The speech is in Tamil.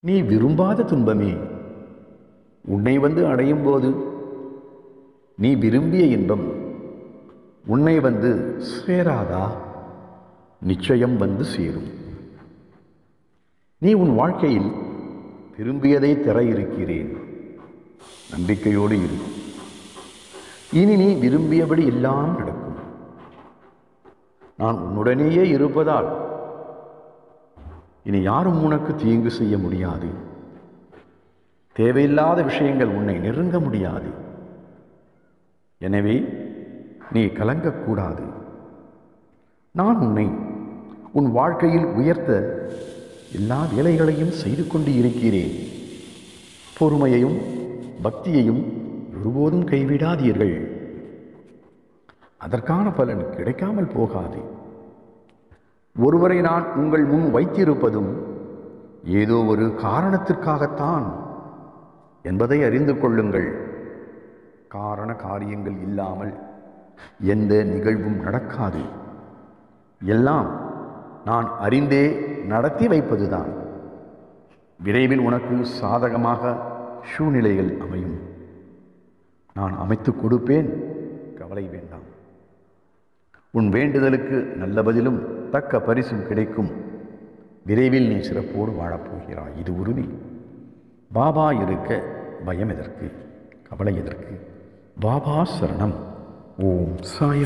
நீ விரும்பாத துன்பமே. உன்னை வந்து அடையும் போது நீ விரும்பிய இன்பம். உன்னை வந்து சேராதா? நிச்சயம் வந்து சேரும். நீ உன் வாழ்க்கையில் விரும்பியதை தர இருக்கிறேன் நம்பிக்கையோடு இரு. இனி நீ விரும்பியபடி எல்லாம் நடக்கும். நான் உன்னுடனேயே இருப்பதால் இனி யாரும் உனக்கு தீங்கு செய்ய முடியாது. தேவையில்லாத விஷயங்கள் உன்னை நெருங்க முடியாது. எனவே நீ கலங்கக்கூடாது. நான் உன்னை உன் வாழ்க்கையில் உயர்த்த எல்லா வேலைகளையும் செய்து கொண்டு இருக்கிறேன். பொறுமையையும் பக்தியையும் ஒருபோதும் கைவிடாதீர்கள். அதற்கான பலன் கிடைக்காமல் போகாது. ஒருவரை நான் உங்கள் முன் வைத்திருப்பதும் ஏதோ ஒரு காரணத்திற்காகத்தான் என்பதை அறிந்து கொள்ளுங்கள். காரண காரியங்கள் இல்லாமல் எந்த நிகழ்வும் நடக்காது. எல்லாம் நான் அறிந்தே நடத்தி வைப்பதுதான். விரைவில் உனக்கு சாதகமாக சூழ்நிலைகள் அமையும். நான் அமைத்துக் கொடுப்பேன். கவலை வேண்டாம். உன் வேண்டுதலுக்கு நல்ல பதிலும் தக்க பரிசும் கிடைக்கும். விரைவில் நீ சிறப்போடு வாழப்போகிறாய் இது உறுதி. பாபா இருக்க பயம் எதற்கு? கவலை எதற்கு? பாபா சரணம். ஓம் சாய